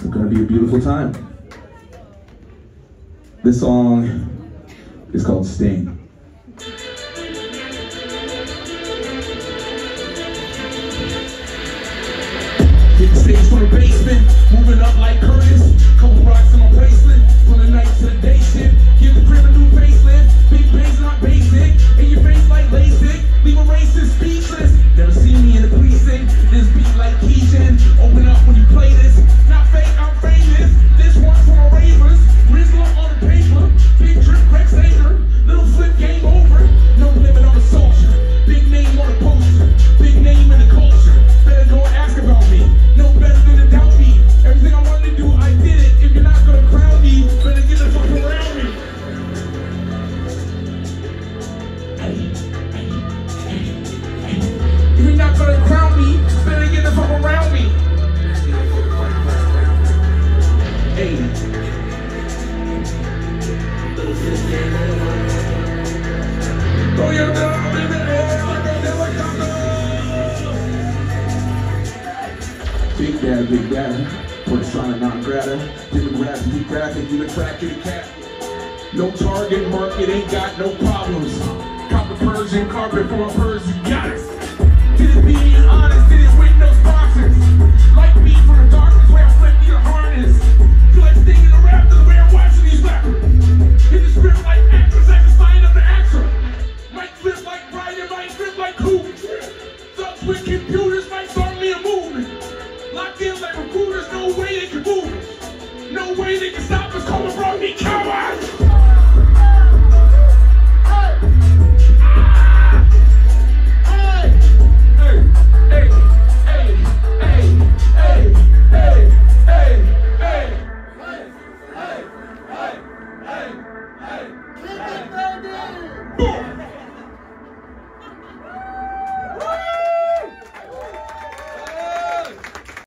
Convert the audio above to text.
It's gonna be a beautiful time. This song is called Stain. Hitting stage from the basement, moving up like Curtis. Couple Big dad, big dad, persona non grata, demographic, graphic, you attract your cat. No target market, ain't got no problems. Copper Persian carpet for a Persian goddess. With computers might start me a movement. Locked in like recruiters, no way they can move us. No way they can stop us, call me, me cowards.